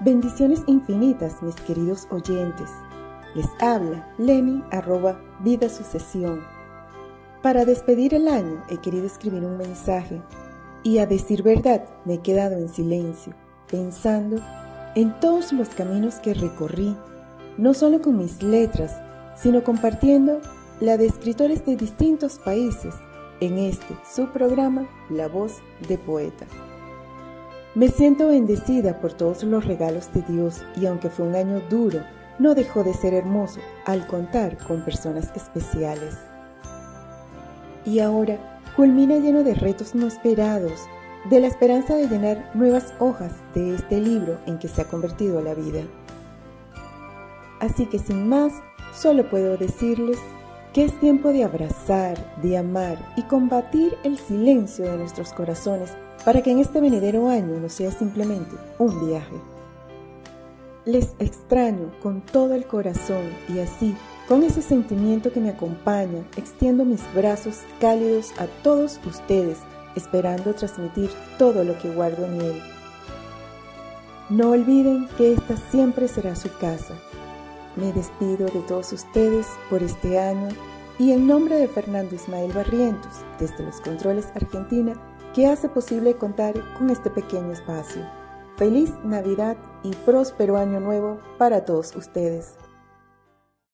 Bendiciones infinitas, mis queridos oyentes. Les habla Lenny arroba vida sucesión. Para despedir el año he querido escribir un mensaje y a decir verdad me he quedado en silencio, pensando en todos los caminos que recorrí, no solo con mis letras, sino compartiendo la de escritores de distintos países en este, su programa, La Voz de Poeta. Me siento bendecida por todos los regalos de Dios y aunque fue un año duro, no dejó de ser hermoso al contar con personas especiales. Y ahora culmina lleno de retos no esperados, de la esperanza de llenar nuevas hojas de este libro en que se ha convertido la vida. Así que sin más, solo puedo decirles que es tiempo de abrazar, de amar y combatir el silencio de nuestros corazones para que en este venidero año no sea simplemente un viaje. Les extraño con todo el corazón y así, con ese sentimiento que me acompaña, extiendo mis brazos cálidos a todos ustedes, esperando transmitir todo lo que guardo en él. No olviden que esta siempre será su casa. Me despido de todos ustedes por este año y en nombre de Fernando Ismael Barrientos, desde los controles Argentina, que hace posible contar con este pequeño espacio. Feliz Navidad y próspero año nuevo para todos ustedes.